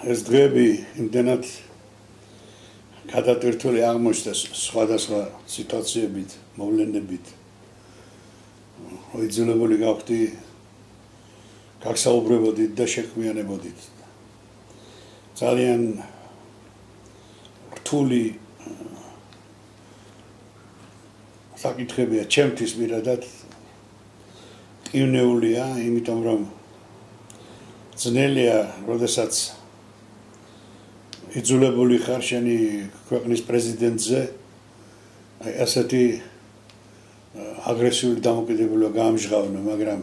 ეს დღეები იმდენად გადატვირთული აღმოჩნდა სხვადასხვა სიტუაციებით, მოვლენებით. ოიძულებული გავხდი გასაუბრებოდით და შექმიანებოდით. ძალიან რთული საკითხებია ჩემთვის მირადად ყივნეულია, იმიტომ რომ ძნელია, როდესაც იძულებული ხარ შენი ქვეყნის პრეზიდენტზე. აი ასეთი აგრესიული დამოკიდებულება გამჟღავნო, მაგრამ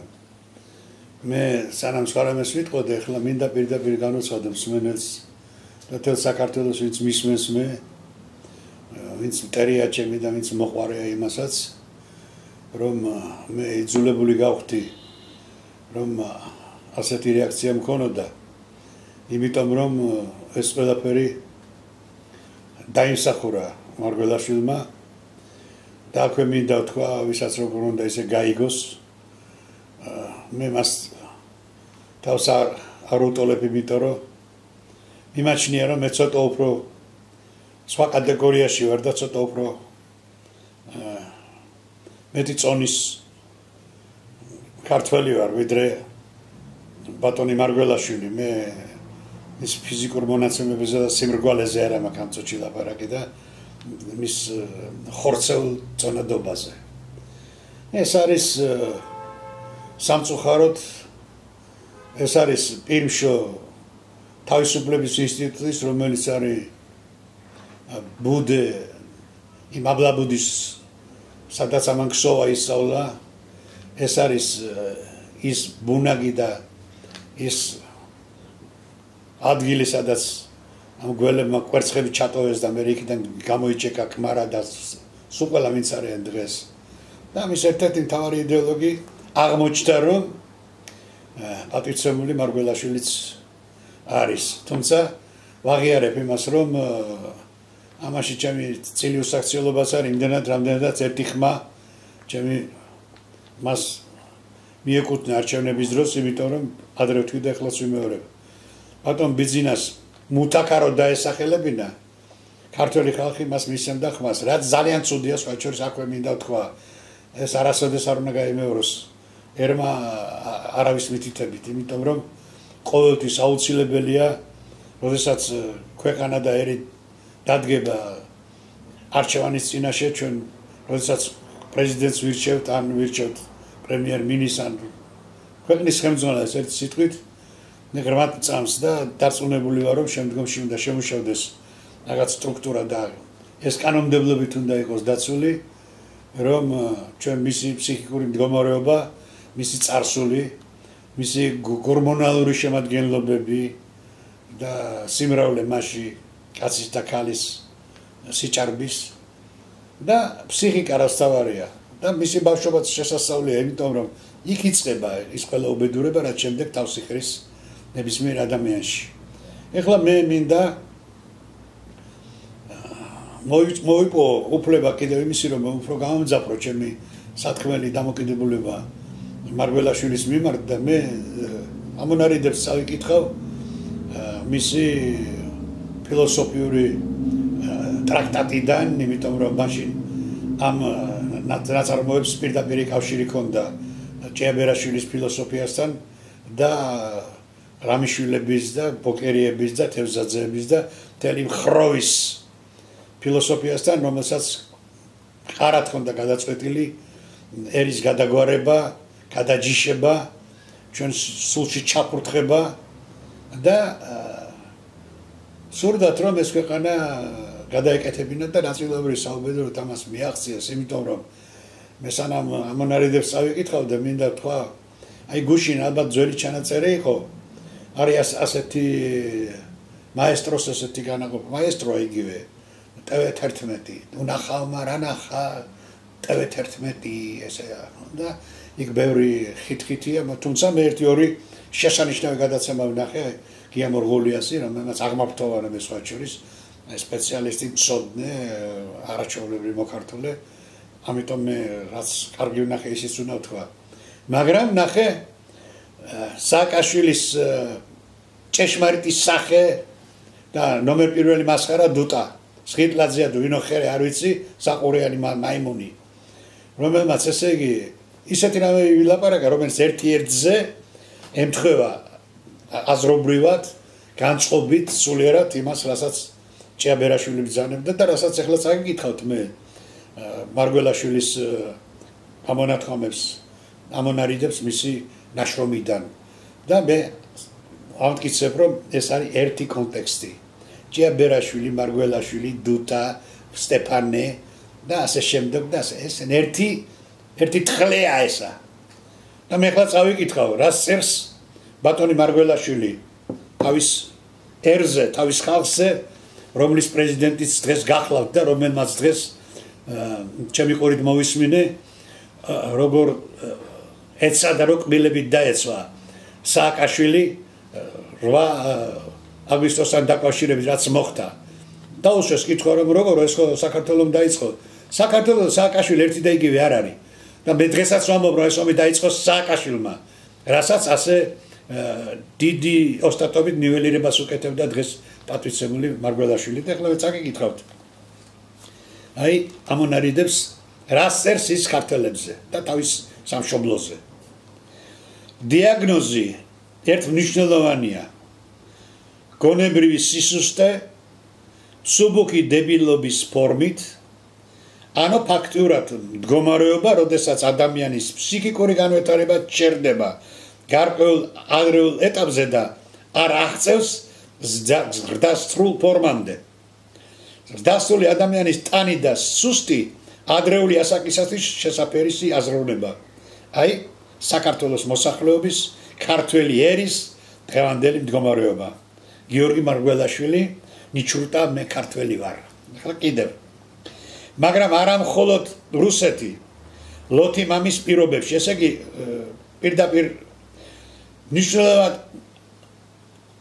მე სანამ სხვაამეს ვიტყოდე, ახლა მინდა პირდაპირ განვცხადო მსმენელს და თელ საქართველოს ვინც მისმენს მე ვინც მტერია ჩემი და ვინც მოყვარეა იმასაც რომ მე იძულებული გავხდი რომ ასეთი რეაქცია მქონოდა იმიტომ რომ ეს ყველაფერი დაიმსახურა მარგველაშვილმა. და აქვე მინდა თქვა ვისაც როგორ უნდა ესე გაიგოს. მე მას თავს არ უტოლებ იმიტომ რომ იმაჩნია რომ მე ცოტა უფრო სხვა კატეგორიაში ვარ და ცოტა უფრო მეტი წონის ქართველი ვარ ვიდრე ბატონი მარგველაშვილი. მე ის ფიზიკურ მონაცემებზე და სიმრგვალეზე არა მაქვს ამ წუთში ლაპარაკი და მის ხორცელ წონადობაზე. ეს არის სამწუხაროდ ეს არის პირშო თავისუფლების ინსტიტუტის რომელიც არის ბუდე იმ აბლაბუდის სადაც ამან ქსოვა ისწავლა ეს არის ის ბუნაგი და ის ადგილი სადაც ამ გველებმა კვერცხები ჩატოვეს და ამერიკიდან გამოიჭეკა კმარა და სულ ყველა ვინც არიან დღეს. და მის ერთ-ერთი მთავარი იდეოლოგი აღმოჩნდა რომ პატრიცემული მარგველაშვილიც არის. თუმცა ვაღიარებ იმას რომ ამაში ჩემი წილი უსაქციელობაც არის იმდენად რამდენადაც ერთი ხმა ჩემი მას მიეკუთვნა არჩევნების დროს იმიტომ რომ ადრე ვთქვი და ახლაც ვიმეორებ ბატონ ბიზნეს მუტაკარო დაესახელებინა. ქართული ხალხი მას მისცემდა ხმას. რაც ძალიან ცუდია სხვაჩორის აქვე მინდა თქვა ეს არასოდეს არ უნდა გაიმეოროს. ერმა არავის მითითებით იმიტომ რომ ყოველთვის აუცილებელია როდესაც ქვეყანა და ერი დადგება არჩევანის წინაშე ჩვენ როდესაც პრეზიდენტს ვირჩევთ ან ვირჩევთ პრემიერ-მინისტრს ან ქვეყნის ხელმძღვანელს ერთ სიტყვით მე გრამატ წამს და დარწმუნებული ვარ რომ შემდგომში უნდა შემოშავდეს რაღაც სტრუქტურა და ეს კანონმდებლობით უნდა იყოს დაცული რომ ჩვენ მისი ფსიქიკური მდგომარეობა, მისი წარსული, მისი გორმონალური შემადგენლობები და სიმრავლე მასში კაცის და ქალის სიჭარბის და ფსიქიკა რასთავარია და მისი ბავშვობაც შესაძლებელია იმიტომ რომ იქ იწყება ის ყველა უბედურება რაც შემდეგ თავს იხრის ნებისმიერ ადამიანში. ეხლა მე მინდა მოიპო უფლება კიდევ იმისი რომ უფრო გამომძაფრო ჩემი სათქმელი დამოკიდებულება მარველაშვილის მიმართ და მე ამონარიდებს წავიკითხავ მისი ფილოსოფიური ტრაქტატიდან, იმიტომ რომ მაშინ ამ ნაწარმოებს პირდაპირ კავშირი ჰქონდა ჭიაბერაშვილის ფილოსოფიასთან და რამიშვილების და ბოკერიების და თევზაძეების და თელი ხროვის ფილოსოფიასთან, რომელსაც ხარად ხონდა გადაწყვეტილი ერის გადაგვარება, გადაჯიშება, ჩვენ სულში ჩაფურთხება და სურდათ რომ ეს ქვეყანა გადაეკეთებინა და ნაციონალური საუბედრო თამას მიაღწიეს, იმიტომ რომ მე სანამ ამონარიდებს წავიკითხავ და მინდა თქვა, აი გუშინ ალბათ ძველი ჩანაწერი იყო არის ასეთი მაესტროს ასეთი განაყოფა მაესტრო იგივე. TV11 უნახავმა რა ნახა TV11 ესე და იქ ბევრი ხითხითია თუმცა მე ერთი ორი შესანიშნავი გადაცემა ვნახე გიამორგოლიასი რომელმაც აღმაფრთოვანებ ეს ვაჩურის სპეციალისტი წოდნე არაჩვეულებრივი მოქართული ამიტომ მე რაც კარგი ვნახე ისიც უნდა ვთქვა. მაგრამ ნახე სააკაშვილის ჭეშმარიტი სახე და ნომერ პირველი მასხარა დუტა. სხიტლაძეა თუ ვინო ხერე არ ვიცი საყურიანი მაიმუნი. რომელმაც ესე იგი ისეთი რამე ვილაპარაკა რომელიც ერთი ერთზე ემთხვევა აზრობრივად განწყობით სულიერად იმას რასაც ჭიაბერაშვილი ბძანებდა და რასაც ახლა წაგიკითხავთ მე მარგველაშვილის ამონათქვამებს ამონარიდებს მისი ნაშრომიდან. და მე ამტკიცებ რომ ეს არის ერთი კონტექსტი. ჭიაბერაშვილი მარგველაშვილი დუტა სტეფანე და ასე შემდეგ და ეს ერთი ერთი თხლეა ესა. და მე ხლა წავიკითხავ რა წერს ბატონი მარგველაშვილი თავის ერზე თავის ხალხზე რომლის პრეზიდენტიც დღეს გახლავთ და რომელმაც დღეს ჩემი ყურით მოვისმინე როგორ ეცა და რო კბილებით დაეცვა სააკაშვილი 8 აგვისტოსთან დაკავშირებით რაც მოხდა. დაუშვეს კითხვა რომ როგორ ეს საქართველოს დაიწყო? საქართველოს სააკაშვილი ერთი და იგივე არ არის. და მე დღესაც ვამბობ რომ ეს ომი დაიწყო სააკაშვილმა რასაც ასე დიდი ოსტატობით ნიველირებას უკეთებდა დღეს პატვიცემული მარგველაშვილი. და ახლა წაგიკითხავთ აი ამონარიდებს რას წერს ის ქართველებზე და თავის სამშობლოზე დიაგნოზი ერთ მნიშვნელოვანია გონებრივი სისუსტე სუბუქი დებილობის ფორმით ანუ ფაქტურად მდგომარეობა, როდესაც ადამიანის ფსიქიკური განვითარება ჩერდება გარკვეულ აგრეულ ეტაპზე და არ აღწევს ზრდასრულ ფორმამდე. ზრდასრული ადამიანის ტანი და სუსტი ადრეული ასაკისათვის შესაძერისი აზროვნება. აი, საქართველოს მოსახლეობის ქართველი ერის დღევანდელი მდგომარეობა. გიორგი მარგველაშვილი, ნიჩურტა მე ქართველი ვარ. ახლა კიდევ მაგრამ არა მხოლოდ რუსეთი ლოთი მამის პირობებში ესე იგი პირდაპირ ნიშნულად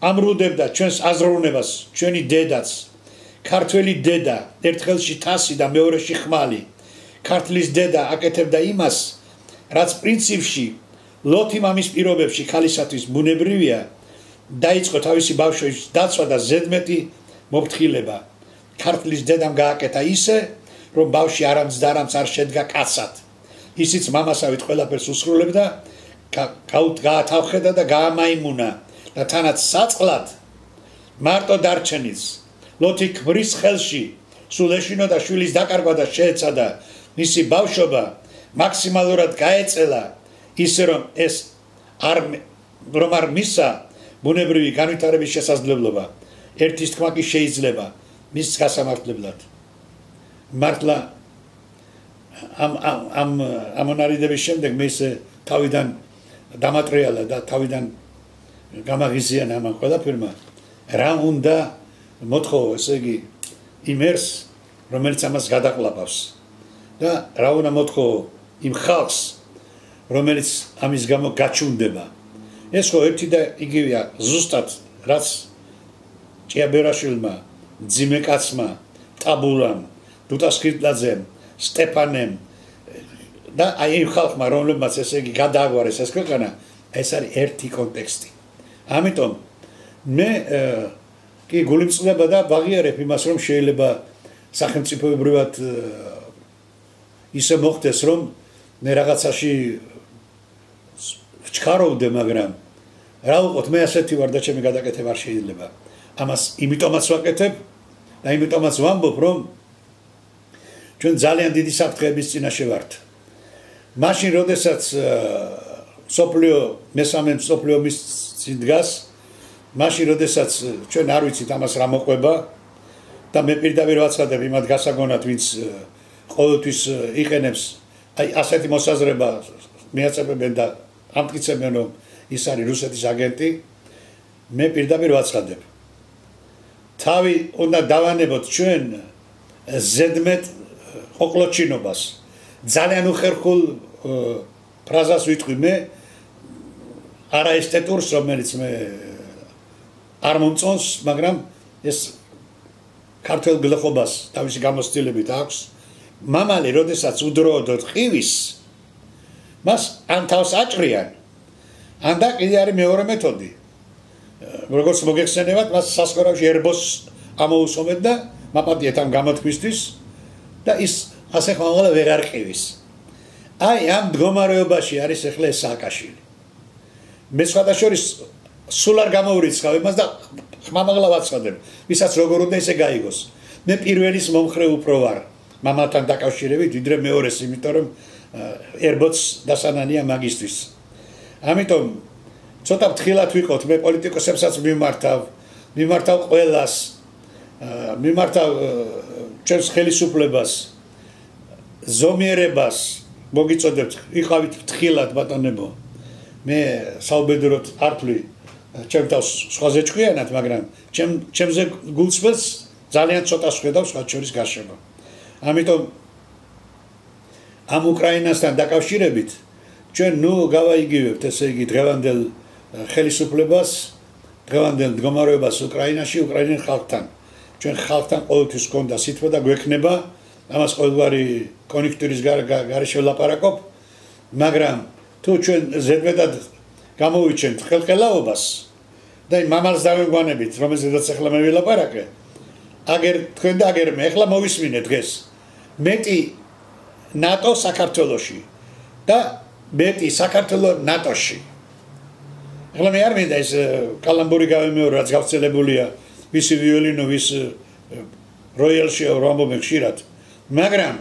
ამრუდებდა ჩვენს აზროვნებას ჩვენი დედაც ქართველი დედა ერთხელში თასი და მეორეში ხმალი ქართლის დედა აკეთებდა იმას რაც პრინციპში ლოთი მამის პირობებში ქალისათვის ბუნებრივია დაიწყო თავისი ბავშვის დაცვა და ზედმეტი მოფრთხილება ქართლის დედამ გააკეთა ისე რომ ბავში არამც და არამც არ შედგა კაცად. ისიც მამასავით ყველაფერს უსრულებდა, გაუთ გაათავხედა და გაამაიმუნა და თანაც საწყლად მარტო დარჩენის ლოთი ქმრის ხელში სულ ეშინო და შვილის დაკარგვა და შეეცადა მისი ბავშვობა მაქსიმალურად გაეწელა ისე რომ ეს არ რომ არ მისა ბუნებრივი განვითარების შესაძლებლობა. ერთის თქმა კი შეიძლება მის გასამართლებლად. მართლა ამ ამ ამონარიდების შემდეგ მე ეს თავიდან დამატრიალა და თავიდან გამაღიზიანა ამ ყველაფერმა. რა უნდა მოთხოვ ესე იგი იმერს რომელიც ამას გადაყლაპავს. და რა უნდა მოთხოვ იმ ხალხს რომელიც ამის გამო გაჩუნდება ეს ხო ერთი და იგივეა ზუსტად რაც ჭიაბერაშვილმა ძიმეკაცმა ტაბულამ დუტას ხილდაძემ, სტეფანემ და აი იმ ხალხმა რომლებმაც ესე იგი გადააგვარეს ეს ქვეყანა, ეს არის ერთი კონტექსტი. ამიტომ მე კი გულიმწყდება და ვაღიარებ იმას, რომ შეიძლება სახელმწიფოებრივად ისე მოხდეს, რომ მე რაღაცაში ჩქაროვდე, მაგრამ რა ვუყოთ, მე ასეთი ვარ და ჩემი გადაკეთება არ შეიძლება. ამას იმიტომაც ვაკეთებ და იმიტომაც ვამბობ, რომ ჩვენ ძალიან დიდი საფრთხეების წინაშე ვართ. მაშინ, როდესაც სოფლიო მესამე სოფლიო მის ციდგას, მაშინ, როდესაც ჩვენ არ ვიცით ამას რა მოყვება და მე პირდაპირ ვაცხადებ იმათ გასაგონად, ვინც ყოველთვის იყენებს აი ასეთი მოსაზრება მიაწებებენ და ამტკიცებენ რომ ის არის რუსეთის აგენტი, მე პირდაპირ ვაცხადებ. თავი უნდა დავანებოთ ჩვენ ზედმეტ ოკლოჩინობას ძალიან უხერხულ ფრაზას ვიტყვი. მე არაესთეტურს რომელიც მე არ მომწონს მაგრამ ეს ქართულ გლეხობას თავისი გამოცდილებით აქვს მამალი როდესაც უდროოდოთ ყივის მას ან თავს აჭრიან ან და კიდე არის მეორე მეთოდი როგორც მოგეხსენებათ, მას სასკორავში ერბოს ამოუსომეთ და მაპატიეთ ამ გამოთქვისთვის და ის ასე ხმამაღლა ვერ არყივის. აი ამ მდგომარეობაში არის ახლა სააკაშვილი. მე სხვადასხვა სულ არ გამოვრიცხავ იმას და ხმამაღლა ვაცხადებ, ვისაც როგორ უნდა ესე გაიგოს. მე პირველის მომხრე უფრო ვარ მამათან დაკავშირებით, ვიდრე მეორეს, იმიტომ რომ ერბოც დასანანია მაგისტრის. ამიტომ ცოტა ფრთხილად ვიყოთ, მე პოლიტიკოსებსაც მიმართავ, მიმართავ ყველას, მიმართავ ჩვენს ხელისუფლებას, ზომიერებას, მოგიწოდებთ, იყავით ფრთხილად ბატონებო. მე საუბედროთ ართლი ჩემ თავს სხვაზე ჭკვიანად, მაგრამ ჩემ ჩემზე გულწრფელს ძალიან ცოტა შეხედავ სხვა შორის გარშემო. ამიტომ ამ უკრაინასთან დაკავშირებით ჩვენ ნუ გავაიგივებთ ესე იგი დღევანდელ ხელისუფლებას, დღევანდელ მდგომარეობას უკრაინაში, უკრაინის ხალხთან. ჩვენ ხალხთან ყოველთვის გქონდა სიტყვა და გვექნება ამას ყოველგვარი კონექტურის გარეშე ვლაპარაკობ, მაგრამ თუ ჩვენ ზედმეტად გამოვიჩენთ ხელყელაობას და იმ მამალს დავეგვანებით, რომელზედაც ახლა მე ვილაპარაკე, აგერ თქვენ და აგერ მე ახლა მოვისმინე დღეს მეტი ნატო საქართველოში და მეტი საქართველო ნატოში. ახლა მე არ მინდა ეს კალამბური გავემეორო რაც გავცელებულია ვისი ვიოლინო ვის როიალში რომბომე ხშირად. მაგრამ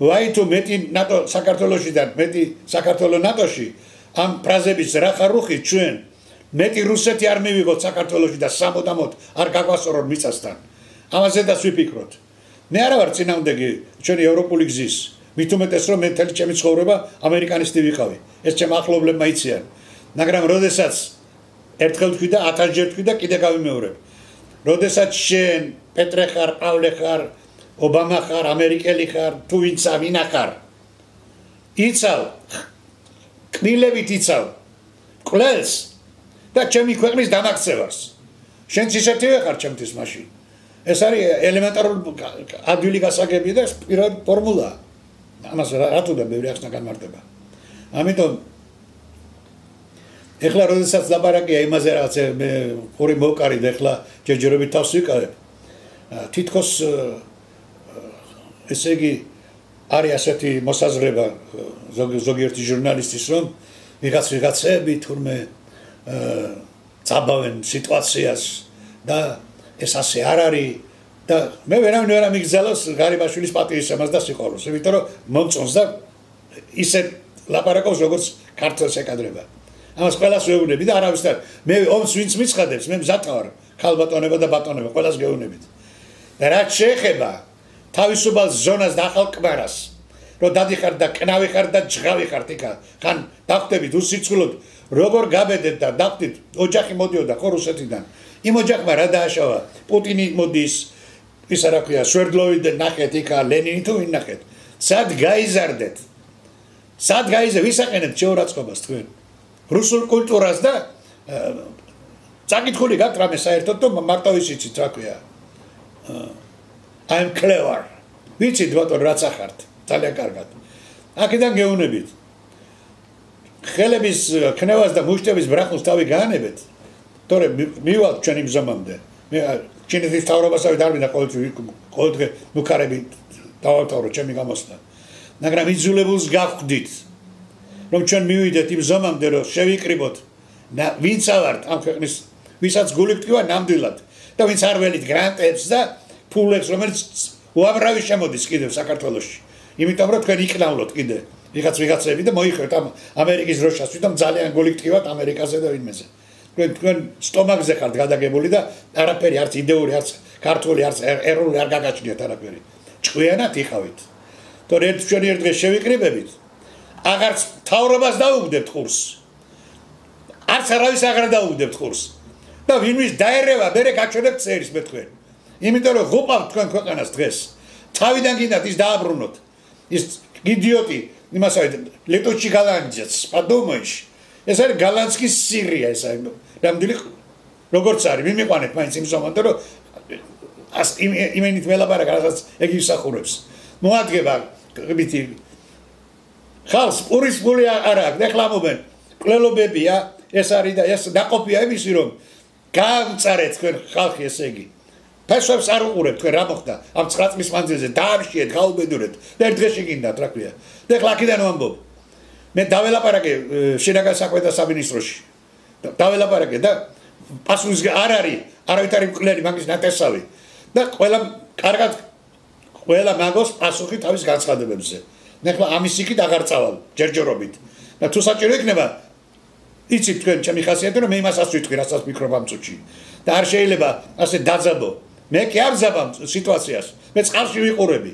ვაი თუ მეტი ნატო საქართველოში და მეტი საქართველო ნატოში ამ ფრაზების რა ხარუხი ჩვენ მეტი რუსეთი არ მივიღოთ საქართველოში და სამოდამოდ არ გაგვასწოროთ მიწასთან. ამაზე და ვიფიქროთ. მე არა ვარ წინააღმდეგი ჩვენი ევროპული გზის. მით უმეტეს რომ მე თელი ჩემი ცხოვრება ამერიკანისტი ვიყავი. ეს ჩემ ახლობლებმა იციან. მაგრამ როდესაც ერთხელ თქვი და 1000 ჯერ თქვი და კიდე გავიმეორებ. როდესაც შენ პეტრე ხარ, პავლე ხარ, ობამა ხარ, ამერიკელი ხარ, თუ ვინცა ვინა ხარ. იცავ. კნილებით იცავ. კლელს და ჩემი ქვეყნის დამაქცევას. შენ ისეთივე ხარ ჩემთვის მაშინ. ეს არის ელემენტარული ადვილი გასაგები და პირველი ფორმულა. ამას რატო და ბევრი ახსნა განმარტება. ამიტომ ეხლა როდესაც ლაპარაკია იმაზე რაღაც მე ორი მოკარი და ეხლა ჯერჯერობით თავს ვიკავებ. თითქოს ესე იგი არის ასეთი მოსაზრება ზოგიერთი ჟურნალისტის რომ ვიღაც ვიღაცები თურმე წაბავენ სიტუაციას და ეს ასე არ არის და მე ვერავინ ვერ ამიგზელოს გარიბაშვილის პატივისცემას და სიყვარულს, იმიტომ რომ მომწონს და ისე ლაპარაკობს როგორც ქართულს ეკადრება. ამას ყველას ვეუბნები და არავის და მე ომს ვინც მიცხადებს, მე მზატავარ ქალბატონება და ბატონება, ყველას გეუბნებით. და რაც შეეხება თავისუფალ ზონას და ახალ კბარას, რომ დადიხარ და კნავი ხარ და ჯღავი ხარ თიკა, ხან დახვდებით უსიცულოდ როგორ გაბედეთ და დახვდით ოჯახი მოდიოდა ხო რუსეთიდან. იმ ოჯახმა რა დააშავა? პუტინი მოდის ის რა ქვია, სვერდლოვი და ნახეთ იქა ლენინი თუ ვინ ნახეთ? სად გაიზარდეთ? სად გაიზე ვისაყენებთ შეურაცხყოფას თქვენ? რუსულ კულტურას და წაკითხული გაქვთ რამე საერთოდ თუ მარტო ისიცით რა ქვია? I'm clever. ვიცით ბატონ რაც ახართ? ძალიან კარგად. აქედან გეუნებით. ხელების ქნევას და მუშტების ბრახოს თავი გაანებეთ. თორე მივალ ჩვენი გზამამდე. მე ჩინეთის თავრობასაც არ მინდა ყოველთვის ყოველდღე მუქარები დავავთავრო ჩემი გამოსნა. მაგრამ იძულებულს გავხდით რომ ჩვენ მივიდეთ იმ ზომამდე რომ შევიკრიბოთ და ვინც ავართ ამ ქვეყნის ვისაც გული გტკივა ნამდვილად და ვინც არ ველით გრანტებს და ფულებს რომელიც უამრავი შემოდის კიდევ საქართველოში. იმიტომ რომ თქვენ იყნავლოთ კიდე ვიღაც ვიღაცები და მოიხრეთ ამ ამერიკის დროშას თვითონ ძალიან გული გტკივათ ამერიკაზე და ვინმეზე. თქვენ თქვენ სტომაგზე ხართ გადაგებული და არაფერი არც იდეური არც ქართული არც ეროვნული არ გაგაჩნიათ არაფერი. ჭკვიანად იხავით. თორე ერთ ჩვენი ერთ დღეს შევიკრიბებით. აღარც თავრობას დაუგდებთ ხურს. არც არავის აღარ დაუგდებთ ხურს. და ვინმის დაერევა მერე გაჩვენებთ წერის მე თქვენ. იმიტომ რომ ღუყავთ თქვენ ქვეყანას დღეს. თავიდან გინდათ ის დააბრუნოთ. ის იდიოტი იმასავე ლეტოჩი გალანძიაც პადომოიში. ეს არის გალანსკის სირია ეს არის. რამდენი როგორც არის მიმიყვანეთ მაინც იმ ზომამდე რომ ას იმენით მელაპარაკ რასაც ეგ ისახურებს. მოადგება ყბითი ხალს პურის ფული არ აქვს. ეხლა მომენ კლელობებია ეს არის და ეს დაყოფია იმისი რომ გამწარეთ თქვენ ხალხი ესე იგი. ფესვებს არ უყურებთ თქვენ რა მოხდა? ამ 9 წლის მანძილზე დაამშიეთ გაუბედურეთ. და ერთ დღეში გინდათ რა ქვია. და ხლა აქედან ვამბობ მე დაველაპარაკე შინაგან საქმეთა სამინისტროში. დაველაპარაკე და პასუხის არ არის არავითარი მკვლელი მაგის ნათესავი და ყველა კარგად ყველა მაგოს პასუხი თავის განცხადებებზე. ნახლა ამის იქით აღარ წავალ ჯერჯერობით. და თუ საჭირო იქნება იცით თქვენ ჩემი ხასიათი რომ მე იმასაც ვიტყვი რასაც მიკრობ ამ წუთში. და არ შეიძლება ასე დაძაბო. მე კი არ ზაბამ სიტუაციას. მე წყალში ვიყურები.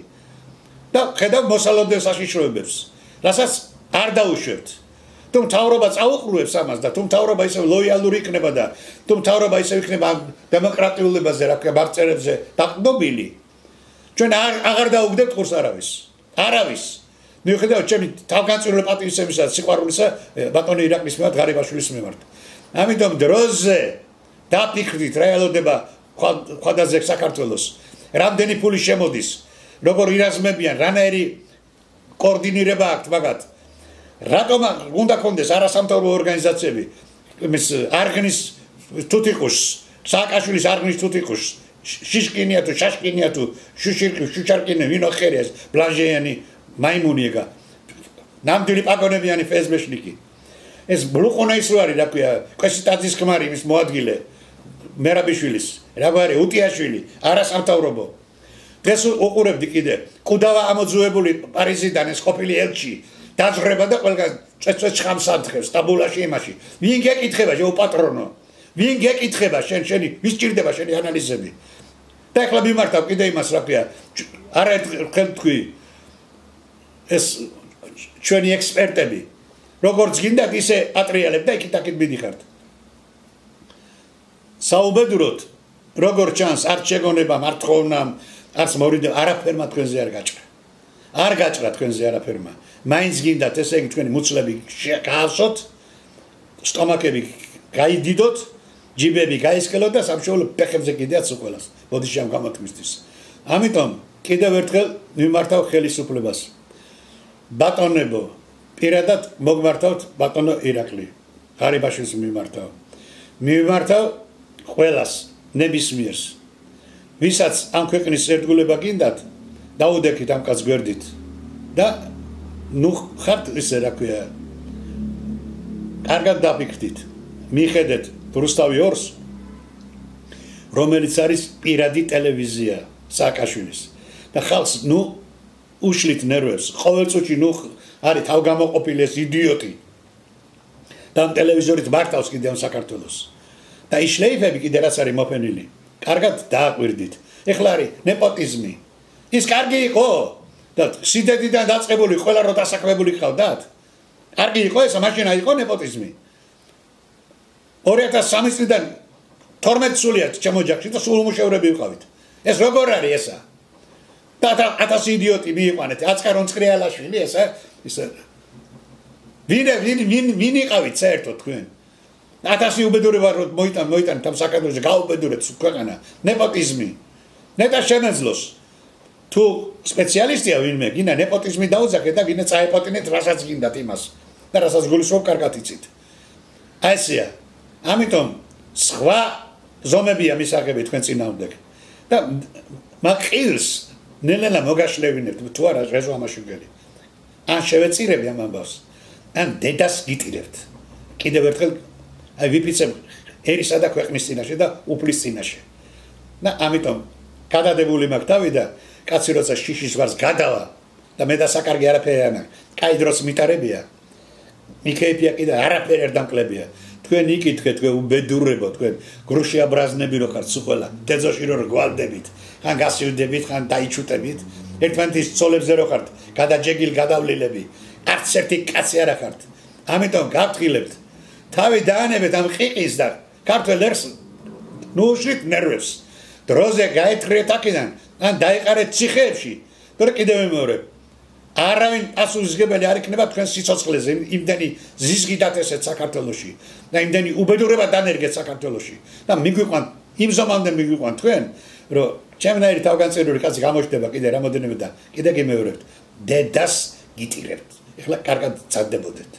და ხედავ მოსალოდნელ საშიშროებებს. რასაც არ დაუშვებთ თუ მთავრობა წაუყრუებს ამას და თუ მთავრობა ისე ლოიალური იქნება და თუ მთავრობა ისე იქნება დემოკრატიულებაზე რა ქვია მარწერებზე დაყნობილი ჩვენ აღარ დაუგდებთ ყურს არავის არავის მიუხედავად ჩემი თავგანწირული პატივისცემისა და სიყვარულისა ბატონი ირაკლის მიმართ ღარიბაშვილის მიმართ. ამიტომ დროზე დაფიქრდით რა ელოდება ხადაზე საქართველოს. რამდენი ფული შემოდის, როგორ ირაზმებიან, რანაირი კოორდინირება აქვს მაგათ. რატომ უნდა კონდეს არასამთავრობო ორგანიზაციები? მის არგნის თუთიყუშ, სააკაშვილის არგნის თუთიყუშ, შიშკინია თუ შაშკინია თუ შუშირკი, შუშარკინე, ვინო ხერიას, ბლანჟიანი მაიმუნი ეგა ნამდვილი პაგონებიანი ფესბეშნიკი ეს ბლუყონაის რო არის რა ქვია კვესიტაძის ხმარი მის მოადგილე მერაბიშვილის რა გვარი უტიაშვილი არასამთავრობო. დღეს უყურებდი კიდე კუდავა ამოძუებული პარიზიდან ეს ყოფილი ელჩი დაძღრება და ყველგან წეწე ჩხამს ანთხებს ტაბულაში იმაში. ვინ გეკითხება შენ პატრონო ვინ გეკითხება შენ შენი ვის ჭირდება შენი ანალიზები? და ახლა მიმართავ კიდე იმას რა ქვია. არა ერთხელ თქვი ეს ჩვენი ექსპერტები როგორც გინდათ ისე პატრიალებ და იქით-აქით მიდიხართ. საუბედუროთ როგორ ჩანს არ შეგონებამ არ თხოვნამ არც მორიდე არაფერმა თქვენზე არ გაჭრა არ გაჭრა თქვენზე არაფერმა. მაინც გინდათ ესე იგი თქვენი მუცლები გაავსოთ სტომაკები გაიდიდოთ ჯიბები გაისკელოთ და სამშობლო ფეხებზე კიდეაც უყოლას ბოდიში ამ გამოთმისთვის. ამიტომ კიდევ ერთხელ მიმართავ ხელისუფლებას. ბატონებო პირადად მოგმართავთ ბატონო ირაკლი. ღარიბაშვილს მიმართავ. მიმართავ ყველას ნებისმიერს ვისაც ამ ქვეყნის ერთგულება გინდათ დაუდექით ამ კაც გვერდით და ნუ ხართ ისე რა ქვია კარგად დაფიქრდით მიხედეთ რუსთავი ორს რომელიც არის პირადი ტელევიზია სააკაშვილის. და ხალხს ნუ უშლით ნერვებს. ყოველ წუთში ნუ არის თავგამოყოფილი ეს იდიოტი. და ტელევიზორით მართავს კიდე ამ საქართველოს. და ის შლეიფები კიდე რაც არის მოფენილი კარგად დააკვირდით. ეხლა არის ნეპოტიზმი ის კარგი იყო. და სიდედიდან დაწყებული ყველა რო დასაქმებული ყავდათ კარგი იყო ეს მაშინ აიყო ნეპოტიზმი. 2003 წლიდან 12 სულიად ჩემოჯახში და სულ უმუშევრები ვიყავით. ეს როგორ არის ესა? და და ათას იდიოტი მიიყვანეთ. აცკარონ წრიალაშვილი ესა ისე. ვინ ვინ ვინ ვინ იყავით საერთოდ თქვენ? ათასი უბედურება რო მოიტან მოიტან თამ საკადროზე გაუბედურეთ ქვეყანა. ნეპოტიზმი. ნეტა შემეძლოს თუ სპეციალისტია ვინმე გინდა ნეპოტიზმი დაუძახეთ და გინდა წაეპოტინეთ რასაც გინდათ იმას და რასაც გულისხმობ კარგად იცით. აი ესეა ამიტომ სხვა ზომებია მისაღები თქვენ წინააღმდეგ. და მაყილს ნელა მოგაშლევინებთ თუ არა რეზო ამაშვილი ან შევეწირები ამ ამბავს. ან დედას გიტირებთ. კიდევ ერთხელ აი ვიფიცებ ერისა და ქვეყნის წინაშე და უფლის წინაშე. და ამიტომ გადადებული მაქვს თავი და კაცი როცა შიშის ვარს გადავა და მე და საკარგი არაფერი არა კაი დროს მიტარებია? მიქეიფია კიდე არაფერი არ დამკლებია. თქვენ იკითხეთ თქვენ უბედურებო თქვენ გრუში აბრაზნები რო ხართ სულ დეძოში რო გვალდებით ხან გასივდებით ხან დაიჩუტებით. ერთმანეთის ცოლებზე რო ხართ გადაჯეგილ გადავლილები არც ერთი კაცი არ ხართ ამიტომ გაფრთხილებთ. თავი დაანებეთ ამ ყიყის და ქართულ ერს ნუშით ნერვებს. დროზე გაეთხრეთ აქედან ან დაიყარეთ ციხეებში. თორე კიდევ მეორე. არავინ პასუხისგებელი არ იქნება თქვენ სიცოცხლეზე იმდენი ზიზღი დათესეთ საქართველოში და იმდენი უბედურება დანერგეთ საქართველოში და მიგვიყვან იმ ზომამდე მიგვიყვან თქვენ რომ ჩემნაირი თავგანწირული კაცი გამოჩნდება კიდე რამოდენიმე და კიდე გიმეორებთ დედას გიტირებთ. ეხლა კარგად წადებოდეთ